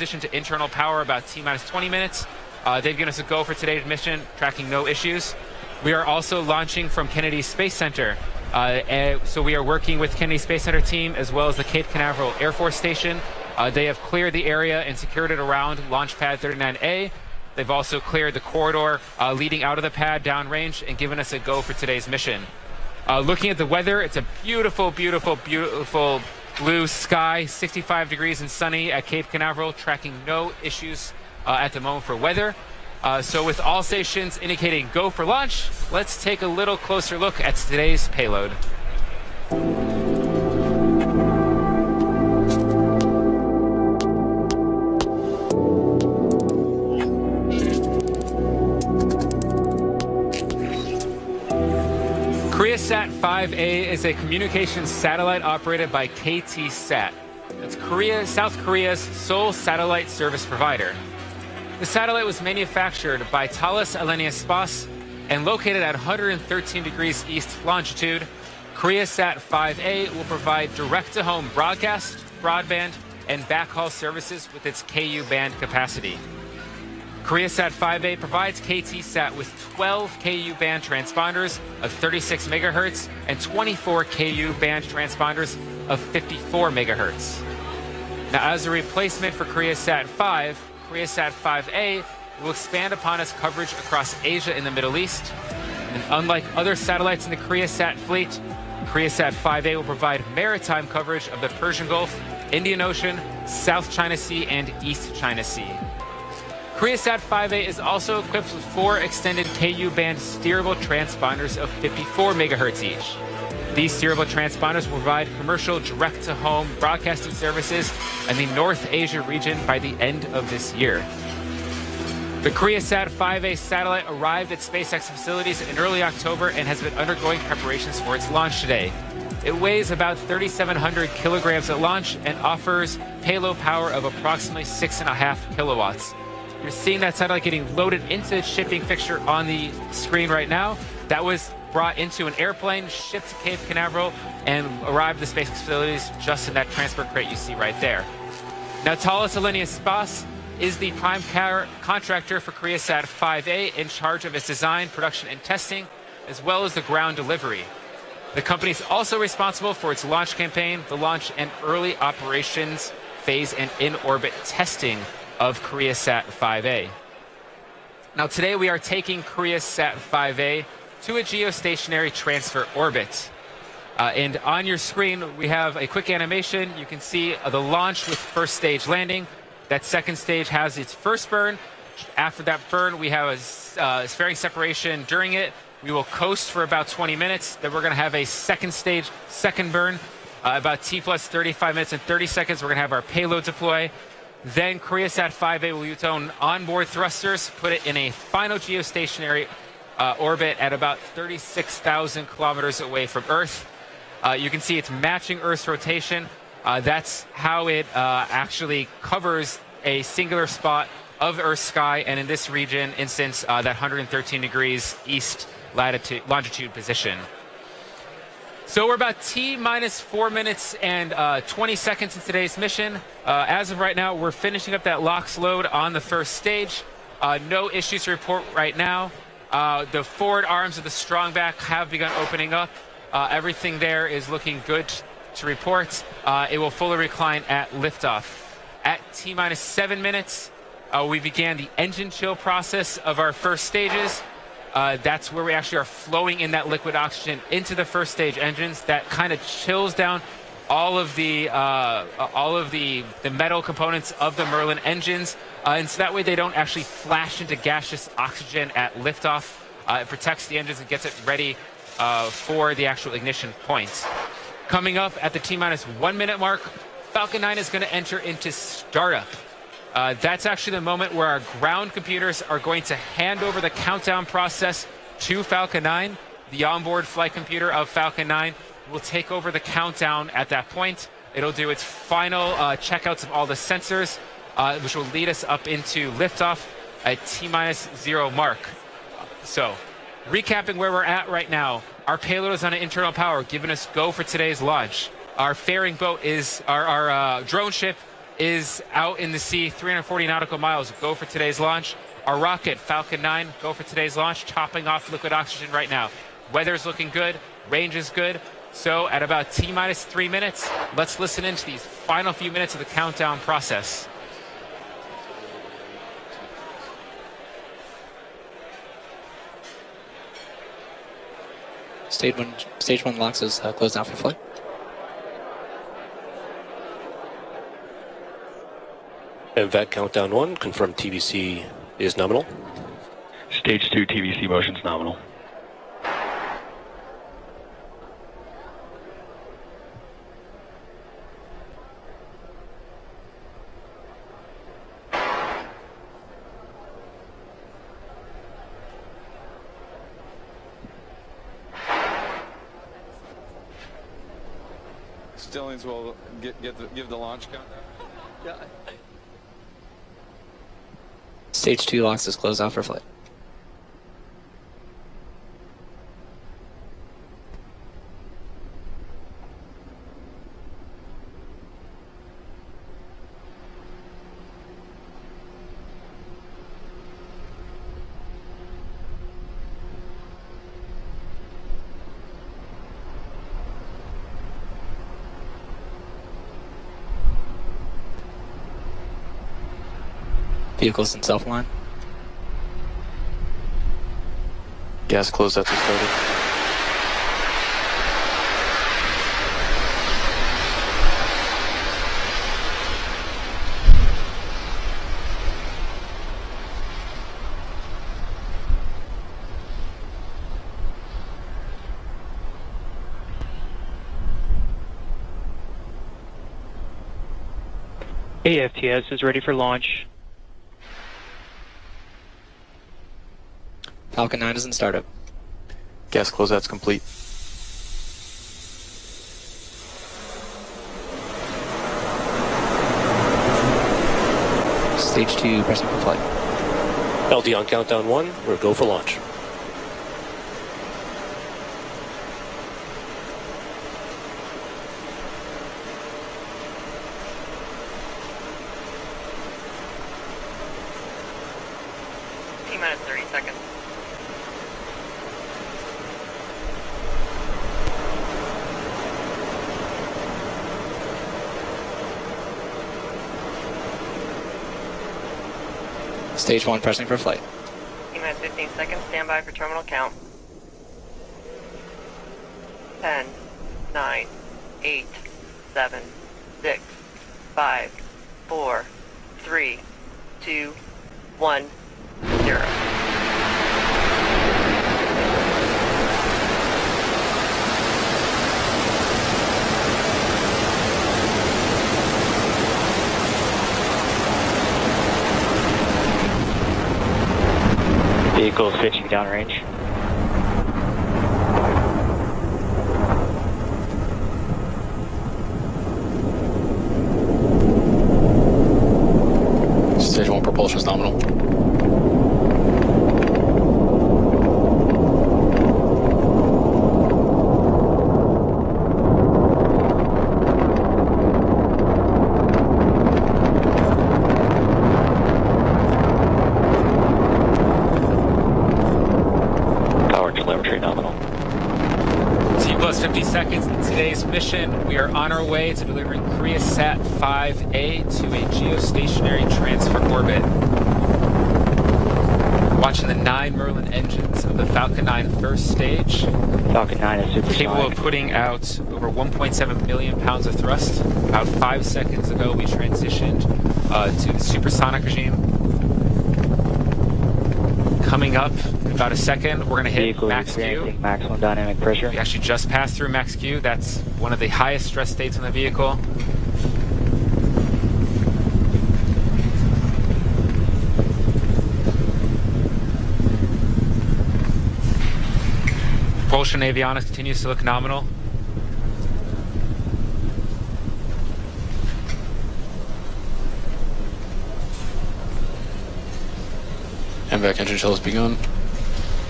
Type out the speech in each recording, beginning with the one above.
transition to internal power about T minus 20 minutes. Uh, they've given us a go for today's mission, tracking no issues. We are also launching from Kennedy Space Center. Uh, so we are working with Kennedy Space Center team as well as the Cape Canaveral Air Force Station. Uh, they have cleared the area and secured it around Launch Pad 39A. They've also cleared the corridor uh, leading out of the pad downrange and given us a go for today's mission. Uh, looking at the weather, it's a beautiful, beautiful, beautiful blue sky, 65 degrees and sunny at Cape Canaveral, tracking no issues uh, at the moment for weather. Uh, so with all stations indicating go for launch, let's take a little closer look at today's payload. 5A is a communications satellite operated by KT-SAT. It's Korea, South Korea's sole satellite service provider. The satellite was manufactured by Thales Alenia Space and located at 113 degrees east longitude. KoreaSat 5A will provide direct-to-home broadcast, broadband, and backhaul services with its KU band capacity. KoreaSat 5A provides KT-SAT with 12 KU band transponders of 36 megahertz and 24 KU band transponders of 54 megahertz. Now, as a replacement for KoreaSat 5, KoreaSat 5A will expand upon its coverage across Asia and the Middle East. And unlike other satellites in the KoreaSat fleet, KoreaSat 5A will provide maritime coverage of the Persian Gulf, Indian Ocean, South China Sea, and East China Sea. KoreaSat 5A is also equipped with four extended KU band steerable transponders of 54 megahertz each. These steerable transponders will provide commercial direct-to-home broadcasting services in the North Asia region by the end of this year. The KoreaSat 5A satellite arrived at SpaceX facilities in early October and has been undergoing preparations for its launch today. It weighs about 3,700 kilograms at launch and offers payload power of approximately 6.5 kilowatts. You're seeing that satellite getting loaded into the shipping fixture on the screen right now. That was brought into an airplane, shipped to Cape Canaveral, and arrived at the space facilities just in that transport crate you see right there. Now, Thales Alenia Space is the prime contractor for KoreaSat 5A in charge of its design, production, and testing, as well as the ground delivery. The company is also responsible for its launch campaign, the launch and early operations phase and in-orbit testing of KoreaSat 5A. Now today we are taking KoreaSat 5A to a geostationary transfer orbit. Uh, and on your screen, we have a quick animation. You can see uh, the launch with first stage landing. That second stage has its first burn. After that burn, we have a uh, fairing separation during it. We will coast for about 20 minutes. Then we're going to have a second stage, second burn. Uh, about T plus 35 minutes and 30 seconds, we're going to have our payload deploy. Then KoreaSat 5A will use own onboard thrusters, put it in a final geostationary uh, orbit at about 36,000 kilometers away from Earth. Uh, you can see it's matching Earth's rotation. Uh, that's how it uh, actually covers a singular spot of Earth's sky, and in this region instance, uh, that 113 degrees east latitude longitude position. So we're about T minus four minutes and uh, 20 seconds in today's mission. Uh, as of right now, we're finishing up that LOX load on the first stage. Uh, no issues to report right now. Uh, the forward arms of the strong back have begun opening up. Uh, everything there is looking good to report. Uh, it will fully recline at liftoff. At T minus seven minutes, we began the engine chill process of our first stages. Uh, that's where we actually are flowing in that liquid oxygen into the first stage engines. That kind of chills down all of the uh, all of the the metal components of the Merlin engines, uh, and so that way they don't actually flash into gaseous oxygen at liftoff. Uh, it protects the engines and gets it ready uh, for the actual ignition point. Coming up at the T minus one minute mark, Falcon 9 is going to enter into startup. Uh, that's actually the moment where our ground computers are going to hand over the countdown process to Falcon 9. The onboard flight computer of Falcon 9 will take over the countdown at that point. It'll do its final uh, checkouts of all the sensors, uh, which will lead us up into liftoff at T minus zero mark. So, recapping where we're at right now, our payload is on an internal power, giving us go for today's launch. Our fairing boat is, our, our uh, drone ship is out in the sea, 340 nautical miles. Go for today's launch. Our rocket, Falcon 9, go for today's launch, topping off liquid oxygen right now. Weather's looking good, range is good. So at about T minus three minutes, let's listen into these final few minutes of the countdown process. Stage one, stage one LOX is uh, closed out for flight. MVAC countdown one, confirm TVC is nominal. Stage two TVC motion's nominal. Stillings will get, get the, give the launch countdown. Yeah. Stage two LOX is closed out for flight. Vehicles in self-align. Gas closeouts are started. AFTS is ready for launch. Falcon 9 is in startup. Gas closeouts complete. Stage two pressing for flight. LD on countdown one, we're go for launch. T minus 30 seconds. Stage one pressing for flight. T minus 15 seconds. standby for terminal count. 10, 9, 8, 7, 6, 5, 4, 3, 2, 1, 0. Vehicle switching downrange. Stage one propulsion is nominal. Power telemetry nominal. T plus 50 seconds in today's mission. We are on our way to delivering KoreaSat 5A to a geostationary transfer orbit. Watching the nine Merlin engines of the Falcon 9 first stage, Falcon 9 is capable of putting out over 1.7 million pounds of thrust. About five seconds ago, we transitioned uh, to the supersonic regime. Coming up in about a second, we're going to hit max Q. maximum dynamic pressure. We actually just passed through max Q. That's one of the highest stress states on the vehicle. Propulsion avionics continues to look nominal. MVAC engine chill has begun.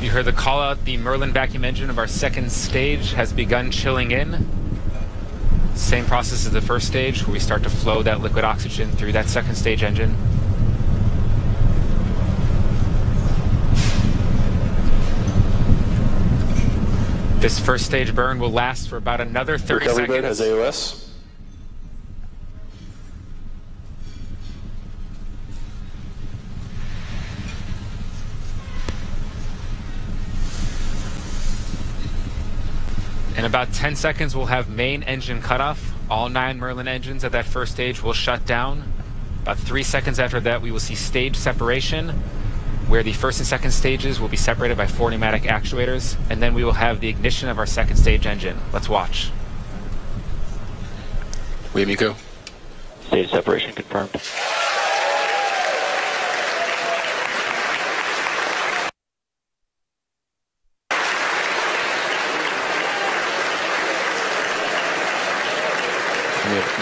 You heard the call out. The Merlin vacuum engine of our second stage has begun chilling in. Same process as the first stage, where we start to flow that liquid oxygen through that second stage engine. This first stage burn will last for about another 30 Recovery bird seconds. has AOS. In about 10 seconds, we'll have main engine cutoff. All nine Merlin engines at that first stage will shut down. About three seconds after that, we will see stage separation, where the first and second stages will be separated by four pneumatic actuators, and then we will have the ignition of our second stage engine. Let's watch. We have MECO. Stage separation confirmed.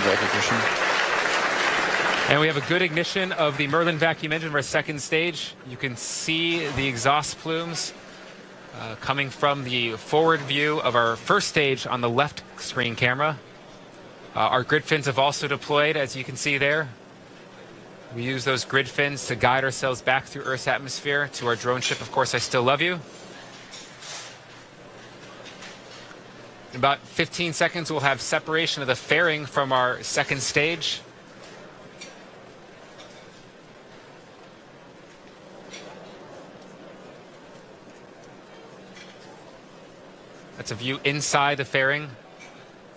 Have And we have a good ignition of the Merlin vacuum engine our second stage. You can see the exhaust plumes uh, coming from the forward view of our first stage on the left screen camera. Uh, our grid fins have also deployed, as you can see there. We use those grid fins to guide ourselves back through Earth's atmosphere to our drone ship, Of Course I Still Love You. In about 15 seconds, we'll have separation of the fairing from our second stage. That's a view inside the fairing.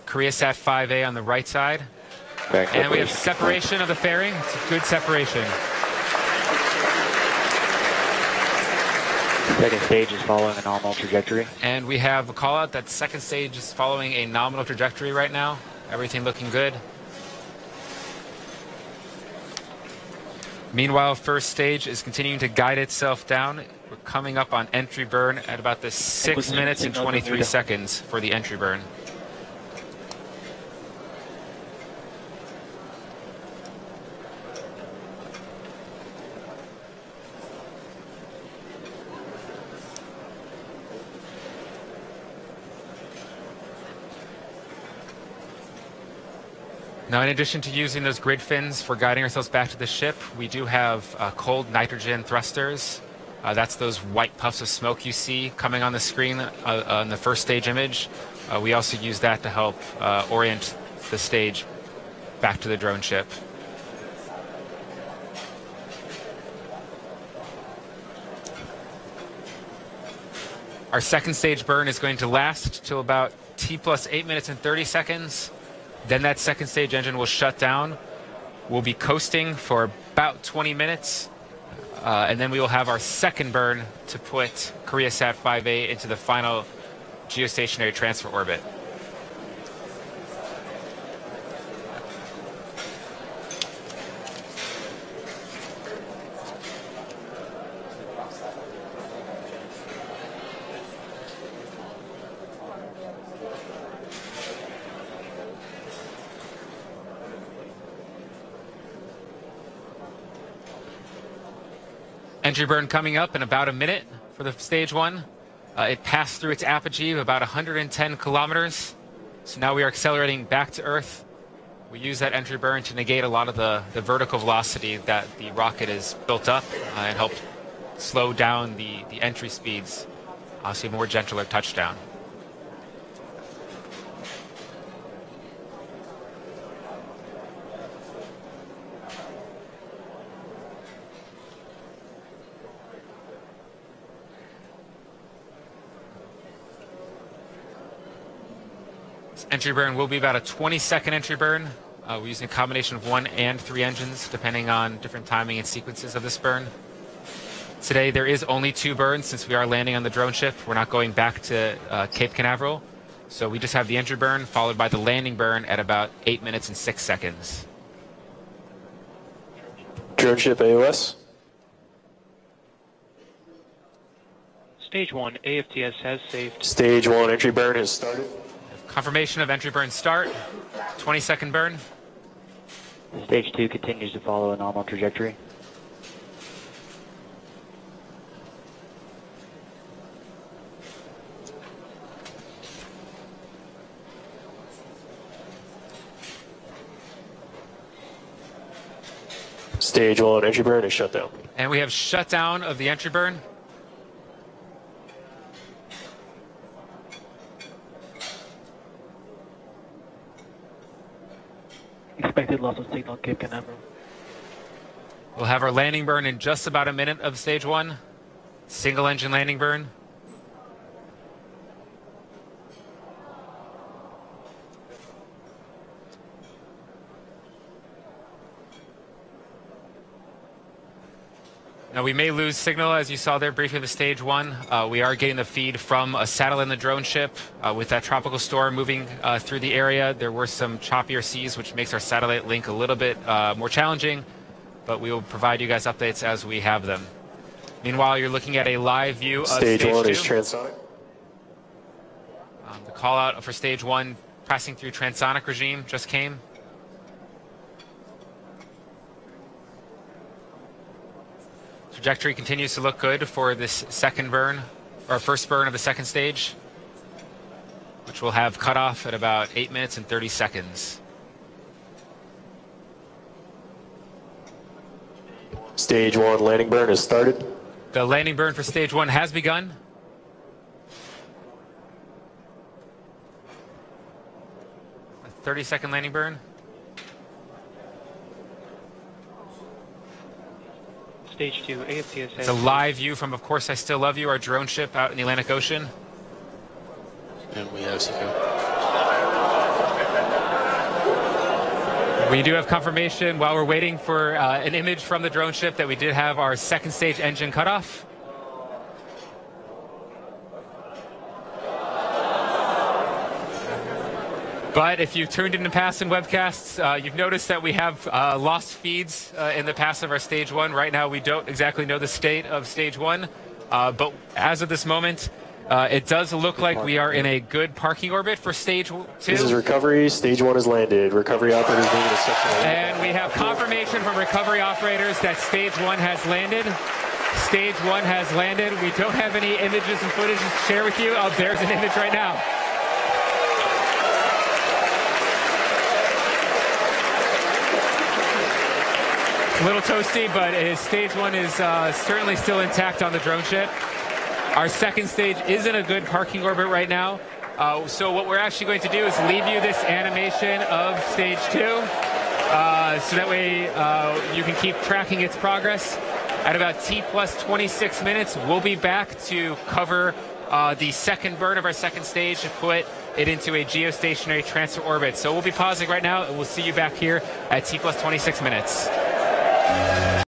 KoreaSat 5A on the right side. Back And we have separation of the fairing. It's a good separation. Second stage is following a nominal trajectory. And we have a call out that second stage is following a nominal trajectory right now. Everything looking good. Meanwhile, first stage is continuing to guide itself down. We're coming up on entry burn at about the 6 minutes and 23 seconds for the entry burn. Now, in addition to using those grid fins for guiding ourselves back to the ship, we do have uh, cold nitrogen thrusters. Uh, that's those white puffs of smoke you see coming on the screen uh, on the first stage image. Uh, we also use that to help uh, orient the stage back to the drone ship. Our second stage burn is going to last till about T plus 8 minutes and 30 seconds. Then that second stage engine will shut down. We'll be coasting for about 20 minutes. Uh, and then we will have our second burn to put KoreaSat 5A into the final geostationary transfer orbit. Entry burn coming up in about a minute for the stage one. Uh, it passed through its apogee of about 110 kilometers. So now we are accelerating back to Earth. We use that entry burn to negate a lot of the, the vertical velocity that the rocket is built up uh, and help slow down the, the entry speeds. So a more gentler touchdown. Entry burn will be about a 20 second entry burn. Uh, we're using a combination of one and three engines, depending on different timing and sequences of this burn. Today, there is only two burns since we are landing on the drone ship. We're not going back to uh, Cape Canaveral. So we just have the entry burn followed by the landing burn at about 8 minutes and 6 seconds. Drone ship AOS. Stage 1, AFTS has saved. Stage one entry burn has started. Confirmation of entry burn start. 20 second burn. Stage two continues to follow a normal trajectory. Stage one entry burn is shut down. And we have shutdown of the entry burn. Expected loss of signal, Cape Canaveral. We'll have our landing burn in just about a minute of stage one. Single engine landing burn. We may lose signal as you saw there briefly with stage one. Uh, we are getting the feed from a satellite in the drone ship. Uh, with that tropical storm moving uh, through the area, there were some choppier seas, which makes our satellite link a little bit uh, more challenging. But we will provide you guys updates as we have them. Meanwhile, you're looking at a live view of Stage, stage one two. is transonic. Um, the call out for stage one, passing through transonic regime, just came. Trajectory continues to look good for this second burn, or first burn of the second stage, which will have cutoff at about 8 minutes and 30 seconds. Stage one landing burn is started. The landing burn for stage one has begun. A 30 second landing burn. Stage 2, AFTSA. It's a live view from, of course, I Still Love You, our drone ship out in the Atlantic Ocean. And we have Seco. We do have confirmation while we're waiting for uh, an image from the drone ship that we did have our second stage engine cutoff. But if you've tuned in into past and webcasts, uh, you've noticed that we have uh, lost feeds uh, in the past of our stage one. Right now, we don't exactly know the state of stage one, uh, but as of this moment, uh, it does look like we are in a good parking orbit for stage two. This is recovery. Stage one is landed. Recovery operators being in section. And we have confirmation from recovery operators that stage one has landed. Stage one has landed. We don't have any images and footage to share with you. Oh, there's an image right now. A little toasty, but his stage one is uh, certainly still intact on the drone ship. Our second stage is in a good parking orbit right now. Uh, so what we're actually going to do is leave you this animation of stage two, uh, so that way uh, you can keep tracking its progress. At about T plus 26 minutes, we'll be back to cover uh, the second burn of our second stage to put it into a geostationary transfer orbit. So we'll be pausing right now, and we'll see you back here at T plus 26 minutes.